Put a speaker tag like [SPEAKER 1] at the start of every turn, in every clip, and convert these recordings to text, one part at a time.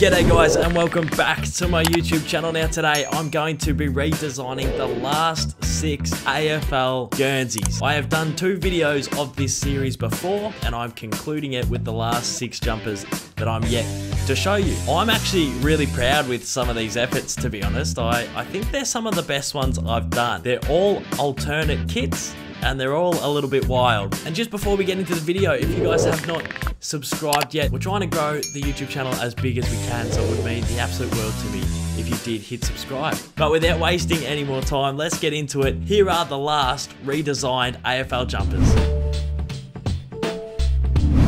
[SPEAKER 1] G'day guys and welcome back to my YouTube channel. Now today I'm going to be redesigning the last six AFL Guernseys. I have done two videos of this series before and I'm concluding it with the last six jumpers that I'm yet to show you. I'm actually really proud with some of these efforts to be honest. I, I think they're some of the best ones I've done. They're all alternate kits and they're all a little bit wild. And just before we get into the video, if you guys have not subscribed yet, we're trying to grow the YouTube channel as big as we can, so it would mean the absolute world to me if you did hit subscribe. But without wasting any more time, let's get into it. Here are the last redesigned AFL jumpers.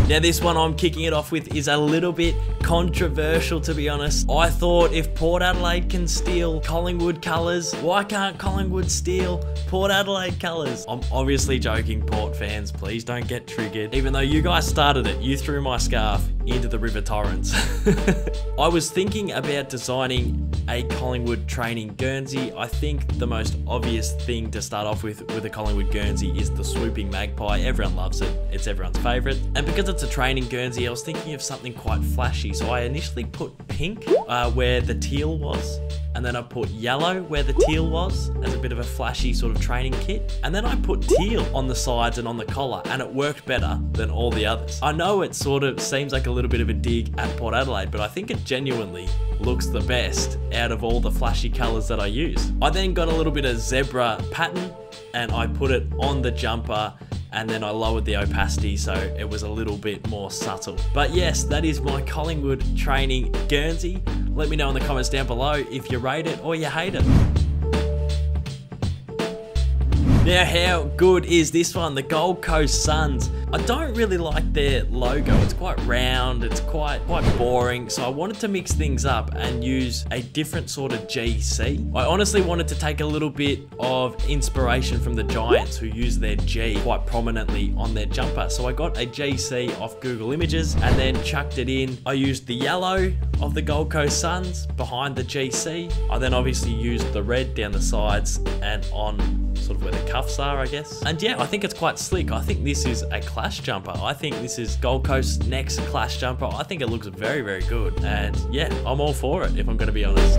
[SPEAKER 1] Now this one I'm kicking it off with is a little bit controversial to be honest. I thought if Port Adelaide can steal Collingwood colours, why can't Collingwood steal Port Adelaide colours? I'm obviously joking Port fans, please don't get triggered. Even though you guys started it, you threw my scarf into the River Torrens. I was thinking about designing a Collingwood training Guernsey. I think the most obvious thing to start off with with a Collingwood Guernsey is the swooping magpie. Everyone loves it. It's everyone's favourite. And because it's a training Guernsey, I was thinking of something quite flashy. So I initially put pink uh, where the teal was and then I put yellow where the teal was as a bit of a flashy sort of training kit. And then I put teal on the sides and on the collar and it worked better than all the others. I know it sort of seems like a little bit of a dig at Port Adelaide, but I think it genuinely looks the best out of all the flashy colors that I use. I then got a little bit of zebra pattern and I put it on the jumper and then I lowered the opacity so it was a little bit more subtle. But yes, that is my Collingwood training Guernsey. Let me know in the comments down below if you rate it or you hate it. Now, how good is this one? The Gold Coast Suns. I don't really like their logo. It's quite round, it's quite quite boring. So I wanted to mix things up and use a different sort of GC. I honestly wanted to take a little bit of inspiration from the Giants who use their G quite prominently on their jumper. So I got a GC off Google Images and then chucked it in. I used the yellow of the Gold Coast Suns behind the GC. I then obviously used the red down the sides and on sort of where the cuffs are, I guess. And yeah, I think it's quite slick. I think this is a clash jumper. I think this is Gold Coast next clash jumper. I think it looks very, very good. And yeah, I'm all for it, if I'm going to be honest.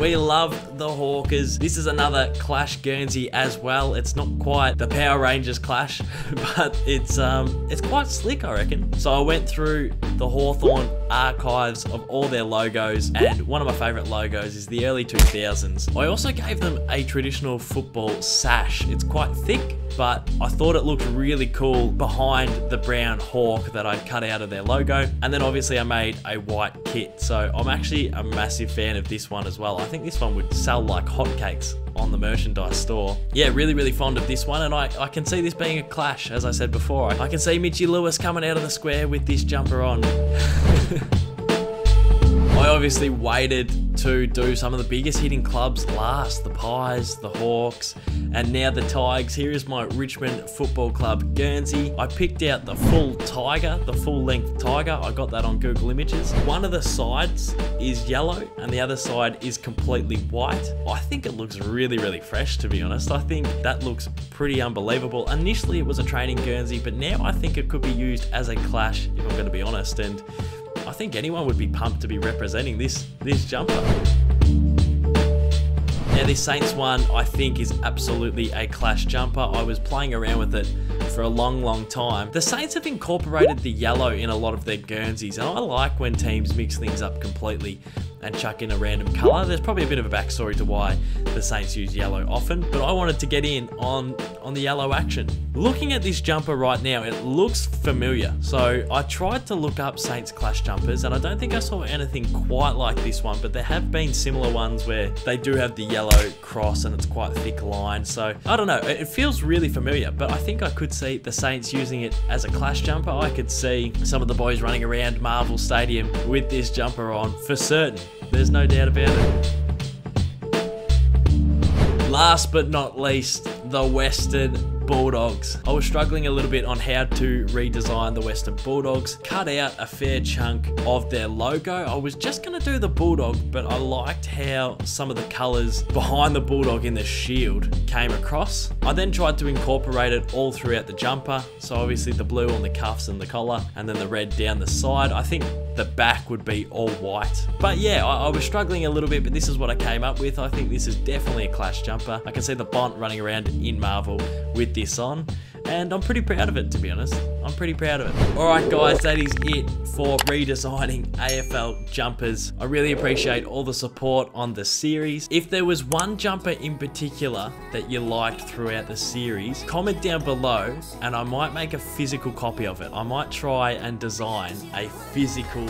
[SPEAKER 1] We love the Hawkers. This is another Clash Guernsey as well. It's not quite the Power Rangers Clash, but it's um it's quite slick, I reckon. So I went through the Hawthorn archives of all their logos, and one of my favorite logos is the early 2000s. I also gave them a traditional football sash. It's quite thick, but I thought it looked really cool behind the brown hawk that I'd cut out of their logo. And then obviously I made a white kit. So I'm actually a massive fan of this one as well. I think this one would sell like hotcakes on the merchandise store. Yeah, really, really fond of this one, and I, I can see this being a clash, as I said before. I can see Mitchy Lewis coming out of the square with this jumper on. I obviously waited to do some of the biggest hitting clubs last the Pies, the Hawks, and now the Tigers. Here is my Richmond Football Club Guernsey. I picked out the full Tiger, the full length Tiger. I got that on Google Images. One of the sides is yellow and the other side is completely white. I think it looks really, really fresh to be honest. I think that looks pretty unbelievable. Initially it was a training Guernsey, but now I think it could be used as a clash if I'm going to be honest. And I think anyone would be pumped to be representing this this jumper. Now this Saints one I think is absolutely a clash jumper. I was playing around with it for a long, long time. The Saints have incorporated the yellow in a lot of their Guernseys and I like when teams mix things up completely and chuck in a random colour. There's probably a bit of a backstory to why the Saints use yellow often, but I wanted to get in on, on the yellow action. Looking at this jumper right now, it looks familiar. So I tried to look up Saints Clash jumpers and I don't think I saw anything quite like this one, but there have been similar ones where they do have the yellow cross and it's quite thick line. So I don't know, it feels really familiar, but I think I could see the Saints using it as a Clash jumper. I could see some of the boys running around Marvel Stadium with this jumper on for certain. There's no doubt about it. Last but not least, the Western Bulldogs. I was struggling a little bit on how to redesign the Western Bulldogs, cut out a fair chunk of their logo. I was just gonna do the Bulldog, but I liked how some of the colors behind the Bulldog in the shield came across I then tried to incorporate it all throughout the jumper. So obviously the blue on the cuffs and the collar, and then the red down the side. I think the back would be all white. But yeah, I, I, was struggling a little bit, but this is what I came up with. I think this is definitely a Clash jumper. I can see the Bont running around in Marvel with this on and I'm pretty proud of it to be honest. I'm pretty proud of it. Alright guys, that is it for redesigning AFL jumpers. I really appreciate all the support on the series. If there was one jumper in particular that you liked throughout the series, comment down below and I might make a physical copy of it. I might try and design a physical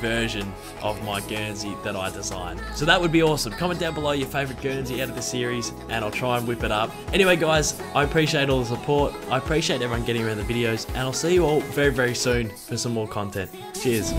[SPEAKER 1] version of my Guernsey that I designed. So that would be awesome. Comment down below your favorite Guernsey out of the series and I'll try and whip it up. Anyway guys, I appreciate all the support. I appreciate everyone getting around the videos and I'll see you all very, very soon for some more content. Cheers.